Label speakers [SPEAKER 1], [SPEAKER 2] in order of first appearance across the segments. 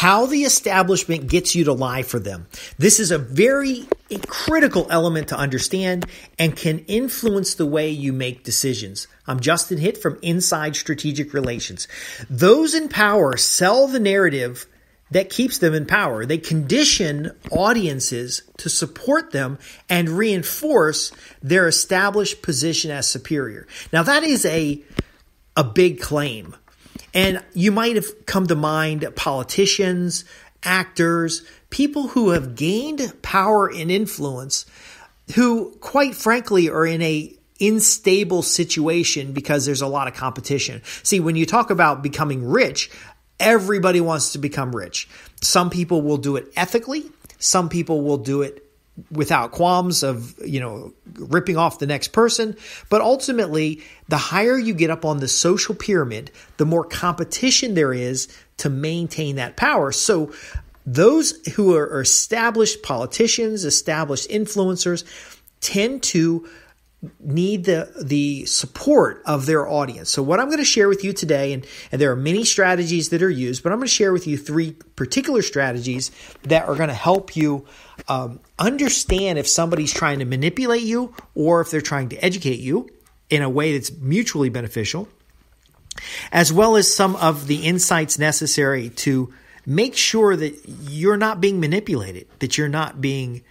[SPEAKER 1] how the establishment gets you to lie for them. This is a very critical element to understand and can influence the way you make decisions. I'm Justin Hitt from Inside Strategic Relations. Those in power sell the narrative that keeps them in power. They condition audiences to support them and reinforce their established position as superior. Now that is a a big claim. And you might have come to mind politicians, actors, people who have gained power and influence who quite frankly are in a unstable situation because there's a lot of competition. See, when you talk about becoming rich, everybody wants to become rich. Some people will do it ethically, some people will do it without qualms of you know ripping off the next person. But ultimately the higher you get up on the social pyramid the more competition there is to maintain that power. So those who are established politicians established influencers tend to need the the support of their audience. So what I'm going to share with you today and and there are many strategies that are used, but I'm going to share with you three particular strategies that are going to help you um, understand if somebody's trying to manipulate you or if they're trying to educate you in a way that's mutually beneficial, as well as some of the insights necessary to make sure that you're not being manipulated, that you're not being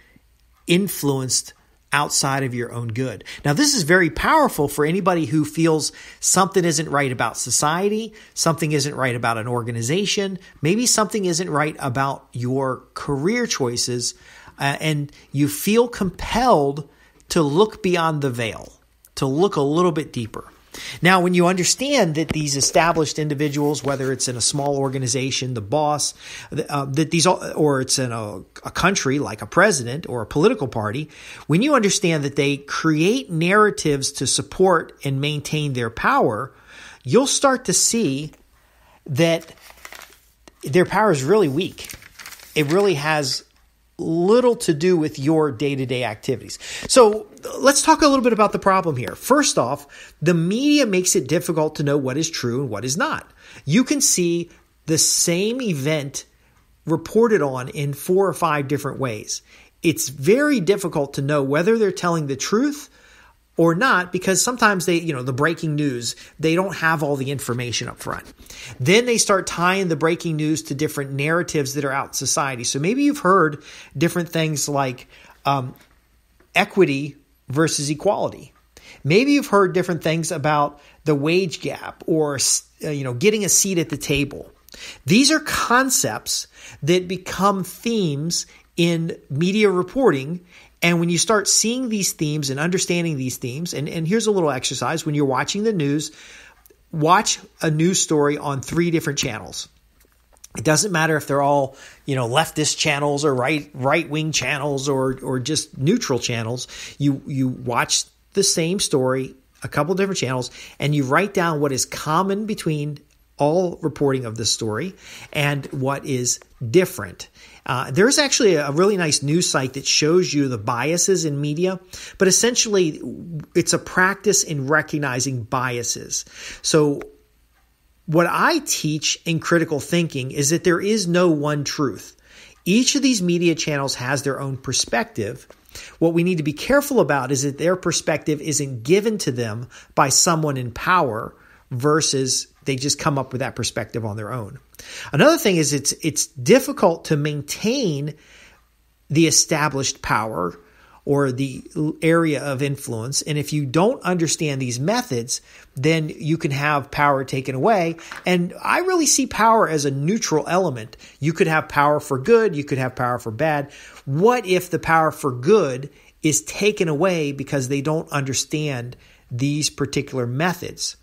[SPEAKER 1] influenced outside of your own good. Now, this is very powerful for anybody who feels something isn't right about society, something isn't right about an organization, maybe something isn't right about your career choices uh, and you feel compelled to look beyond the veil, to look a little bit deeper. Now, when you understand that these established individuals, whether it's in a small organization, the boss, uh, that these, or it's in a, a country like a president or a political party, when you understand that they create narratives to support and maintain their power, you'll start to see that their power is really weak. It really has little to do with your day to day activities. So let's talk a little bit about the problem here. First off, the media makes it difficult to know what is true and what is not. You can see the same event reported on in four or five different ways. It's very difficult to know whether they're telling the truth or not because sometimes they, you know, the breaking news, they don't have all the information up front. Then they start tying the breaking news to different narratives that are out in society. So maybe you've heard different things like um, equity versus equality. Maybe you've heard different things about the wage gap or uh, you know getting a seat at the table. These are concepts that become themes in media reporting and when you start seeing these themes and understanding these themes, and, and here's a little exercise when you're watching the news, watch a news story on three different channels. It doesn't matter if they're all, you know, leftist channels or right right wing channels or or just neutral channels. You you watch the same story, a couple different channels, and you write down what is common between all reporting of the story and what is different. Uh, there's actually a really nice news site that shows you the biases in media, but essentially it's a practice in recognizing biases. So, what I teach in critical thinking is that there is no one truth. Each of these media channels has their own perspective. What we need to be careful about is that their perspective isn't given to them by someone in power versus they just come up with that perspective on their own. Another thing is it's it's difficult to maintain the established power or the area of influence. And if you don't understand these methods, then you can have power taken away. And I really see power as a neutral element. You could have power for good, you could have power for bad. What if the power for good is taken away because they don't understand these particular methods?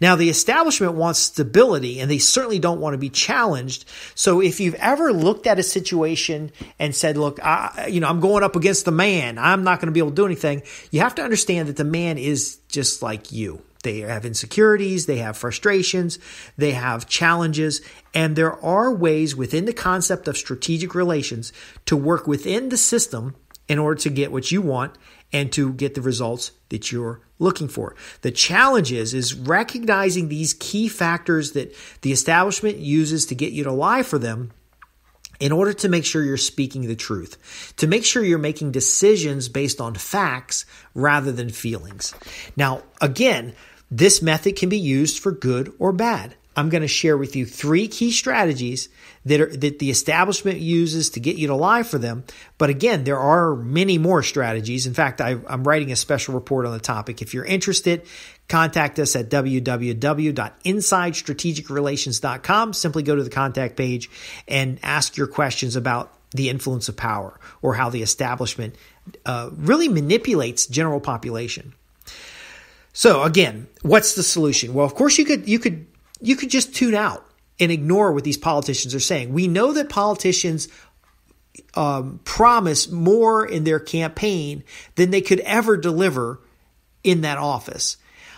[SPEAKER 1] Now, the establishment wants stability and they certainly don't want to be challenged. So if you've ever looked at a situation and said, look, I, you know, I'm going up against the man, I'm not going to be able to do anything, you have to understand that the man is just like you. They have insecurities, they have frustrations, they have challenges, and there are ways within the concept of strategic relations to work within the system in order to get what you want and to get the results that you're looking for. The challenge is, is recognizing these key factors that the establishment uses to get you to lie for them in order to make sure you're speaking the truth, to make sure you're making decisions based on facts rather than feelings. Now, again, this method can be used for good or bad. I'm going to share with you three key strategies that are, that the establishment uses to get you to lie for them. But again, there are many more strategies. In fact, I, am writing a special report on the topic. If you're interested, contact us at www.insidestrategicrelations.com. Simply go to the contact page and ask your questions about the influence of power or how the establishment uh, really manipulates general population. So again, what's the solution? Well, of course you could you could you could just tune out and ignore what these politicians are saying. We know that politicians um, promise more in their campaign than they could ever deliver in that office.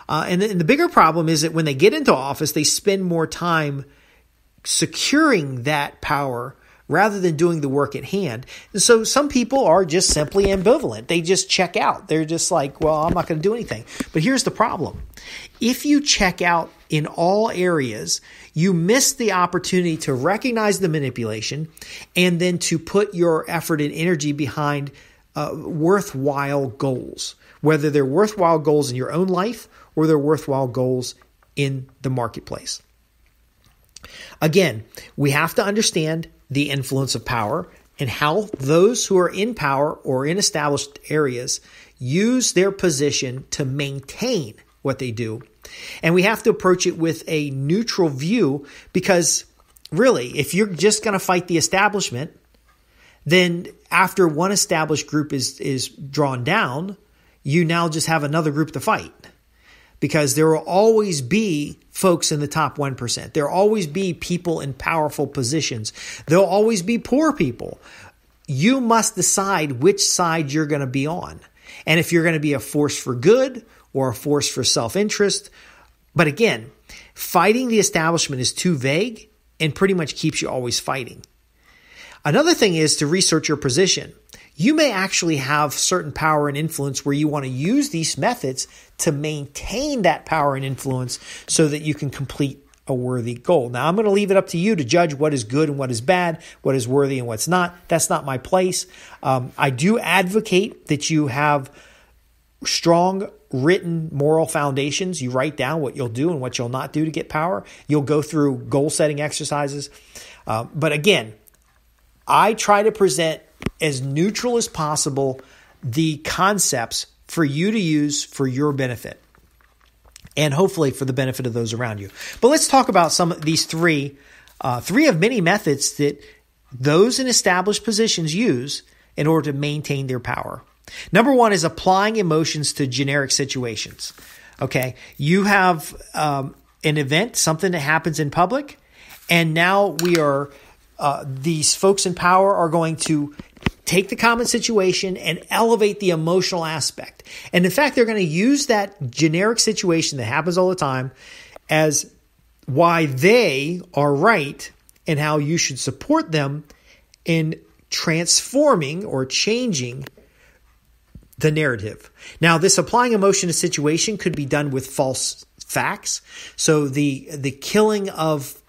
[SPEAKER 1] Uh, and, the, and the bigger problem is that when they get into office, they spend more time securing that power rather than doing the work at hand. And so some people are just simply ambivalent. They just check out. They're just like, well, I'm not going to do anything. But here's the problem. If you check out in all areas, you miss the opportunity to recognize the manipulation and then to put your effort and energy behind uh, worthwhile goals, whether they're worthwhile goals in your own life or they're worthwhile goals in the marketplace. Again, we have to understand the influence of power and how those who are in power or in established areas use their position to maintain what they do. And we have to approach it with a neutral view because really, if you're just going to fight the establishment, then after one established group is is drawn down, you now just have another group to fight because there will always be folks in the top 1%. There'll always be people in powerful positions. There'll always be poor people. You must decide which side you're going to be on. And if you're going to be a force for good or a force for self interest. But again, fighting the establishment is too vague and pretty much keeps you always fighting. Another thing is to research your position you may actually have certain power and influence where you want to use these methods to maintain that power and influence so that you can complete a worthy goal. Now, I'm going to leave it up to you to judge what is good and what is bad, what is worthy and what's not. That's not my place. Um, I do advocate that you have strong written moral foundations. You write down what you'll do and what you'll not do to get power. You'll go through goal setting exercises. Uh, but again, I try to present as neutral as possible the concepts for you to use for your benefit and hopefully for the benefit of those around you. But let's talk about some of these three, uh, three of many methods that those in established positions use in order to maintain their power. Number one is applying emotions to generic situations. Okay, you have um, an event, something that happens in public, and now we are uh, these folks in power are going to take the common situation and elevate the emotional aspect. And in fact, they're going to use that generic situation that happens all the time as why they are right and how you should support them in transforming or changing the narrative. Now, this applying emotion to situation could be done with false facts. So the the killing of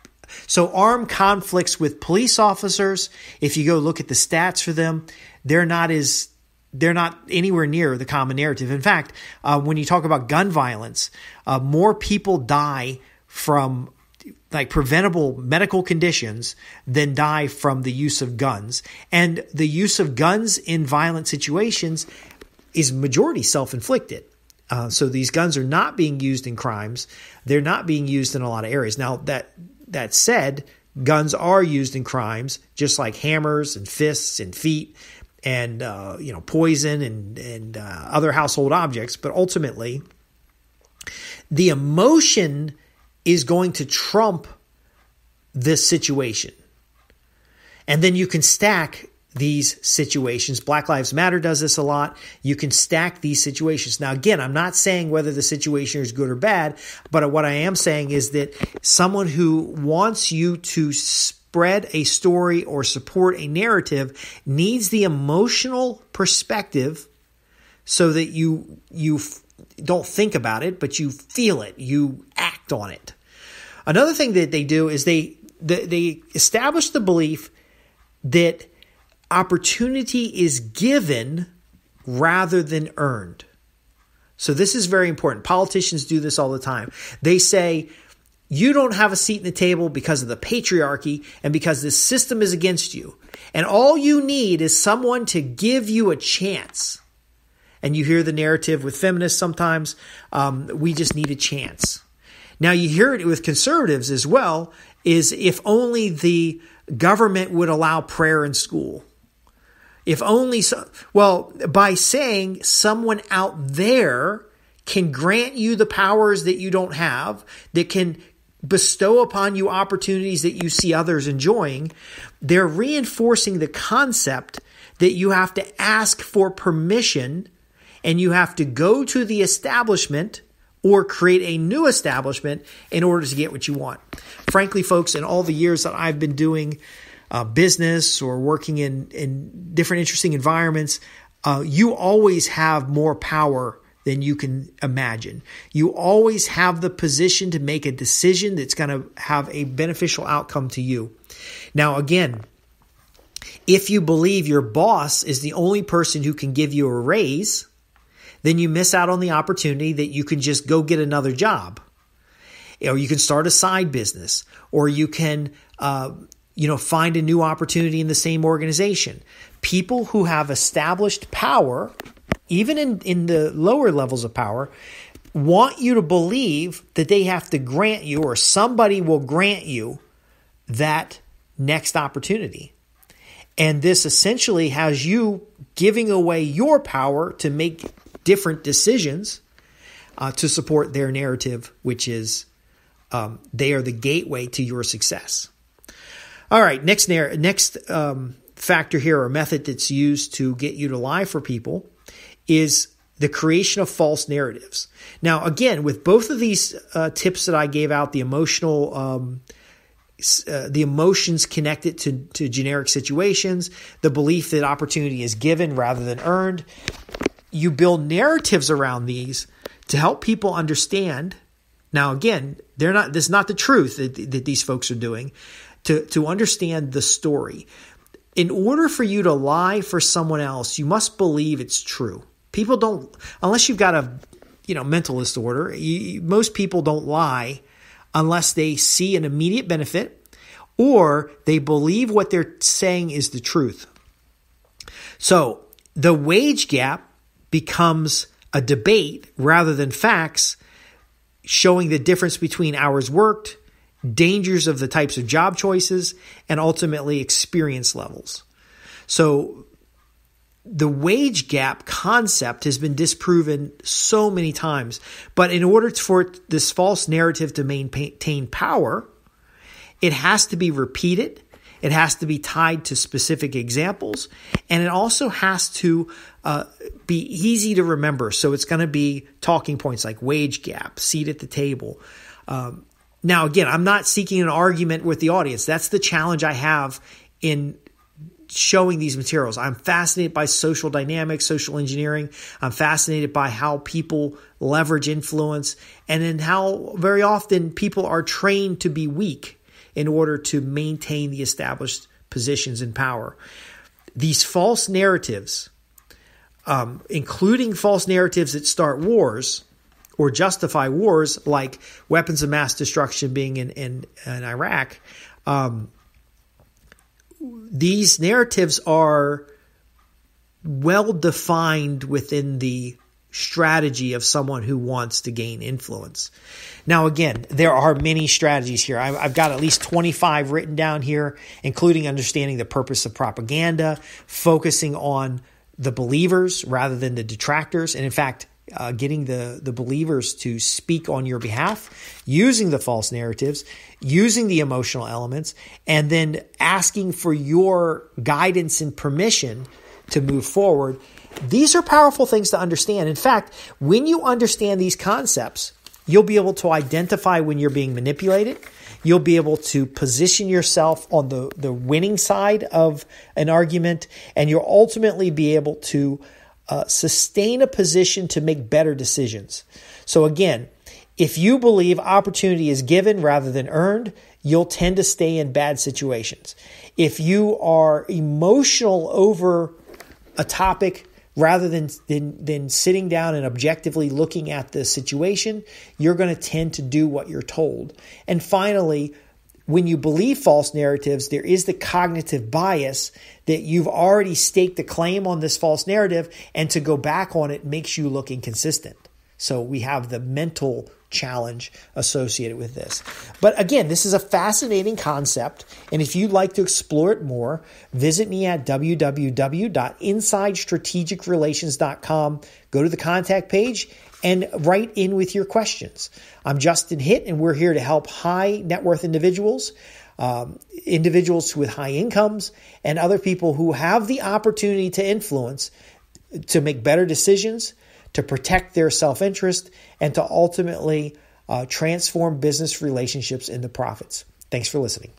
[SPEAKER 1] so armed conflicts with police officers, if you go look at the stats for them, they're not as they're not anywhere near the common narrative. In fact, uh, when you talk about gun violence, uh, more people die from like preventable medical conditions than die from the use of guns. And the use of guns in violent situations is majority self inflicted. Uh, so these guns are not being used in crimes. They're not being used in a lot of areas. Now that that said, guns are used in crimes, just like hammers and fists and feet and uh, you know poison and and uh, other household objects. But ultimately, the emotion is going to trump this situation, and then you can stack these situations. Black Lives Matter does this a lot. You can stack these situations. Now, again, I'm not saying whether the situation is good or bad, but what I am saying is that someone who wants you to spread a story or support a narrative needs the emotional perspective so that you you don't think about it, but you feel it, you act on it. Another thing that they do is they they establish the belief that opportunity is given rather than earned. So this is very important. Politicians do this all the time. They say, you don't have a seat in the table because of the patriarchy and because this system is against you. And all you need is someone to give you a chance. And you hear the narrative with feminists sometimes um, we just need a chance. Now, you hear it with conservatives as well is if only the government would allow prayer in school. If only so, well, by saying someone out there can grant you the powers that you don't have, that can bestow upon you opportunities that you see others enjoying, they're reinforcing the concept that you have to ask for permission and you have to go to the establishment or create a new establishment in order to get what you want. Frankly, folks, in all the years that I've been doing uh, business or working in, in different interesting environments, uh, you always have more power than you can imagine. You always have the position to make a decision that's going to have a beneficial outcome to you. Now, again, if you believe your boss is the only person who can give you a raise, then you miss out on the opportunity that you can just go get another job. Or you can start a side business, or you can uh, you know, find a new opportunity in the same organization. People who have established power, even in, in the lower levels of power, want you to believe that they have to grant you or somebody will grant you that next opportunity. And this essentially has you giving away your power to make different decisions uh, to support their narrative, which is um, they are the gateway to your success. All right, next next um, factor here or method that's used to get you to lie for people is the creation of false narratives. Now, again, with both of these uh, tips that I gave out, the emotional, um, uh, the emotions connected to, to generic situations, the belief that opportunity is given rather than earned, you build narratives around these to help people understand. Now, again, they're not. This is not the truth that, that these folks are doing to, to understand the story. In order for you to lie for someone else, you must believe it's true. People don't, unless you've got a you know mental disorder, you, most people don't lie unless they see an immediate benefit or they believe what they're saying is the truth. So the wage gap becomes a debate rather than facts, showing the difference between hours worked, dangers of the types of job choices, and ultimately experience levels. So, the wage gap concept has been disproven so many times. But in order for this false narrative to maintain power, it has to be repeated. It has to be tied to specific examples. And it also has to uh, be easy to remember. So it's going to be talking points like wage gap, seat at the table, um, now, again, I'm not seeking an argument with the audience. That's the challenge I have in showing these materials. I'm fascinated by social dynamics, social engineering. I'm fascinated by how people leverage influence and then how very often people are trained to be weak in order to maintain the established positions in power. These false narratives, um, including false narratives that start wars, or justify wars like weapons of mass destruction being in, in, in Iraq, um, these narratives are well defined within the strategy of someone who wants to gain influence. Now, again, there are many strategies here. I've got at least 25 written down here, including understanding the purpose of propaganda, focusing on the believers rather than the detractors. And in fact, uh, getting the, the believers to speak on your behalf, using the false narratives, using the emotional elements, and then asking for your guidance and permission to move forward. These are powerful things to understand. In fact, when you understand these concepts, you'll be able to identify when you're being manipulated. You'll be able to position yourself on the, the winning side of an argument, and you'll ultimately be able to uh, sustain a position to make better decisions. So, again, If you believe opportunity is given rather than earned, you'll tend to stay in bad situations. If you are emotional over a topic rather than, than, than sitting down and objectively looking at the situation, you're going to tend to do what you're told. And finally, when you believe false narratives, there is the cognitive bias that you've already staked a claim on this false narrative, and to go back on it makes you look inconsistent. So we have the mental challenge associated with this. But again, this is a fascinating concept. And if you'd like to explore it more, visit me at www.insidestrategicrelations.com. Go to the contact page and write in with your questions. I'm Justin Hitt, and we're here to help high net worth individuals. Um, individuals with high incomes and other people who have the opportunity to influence to make better decisions to protect their self interest, and to ultimately uh, transform business relationships into profits. Thanks for listening.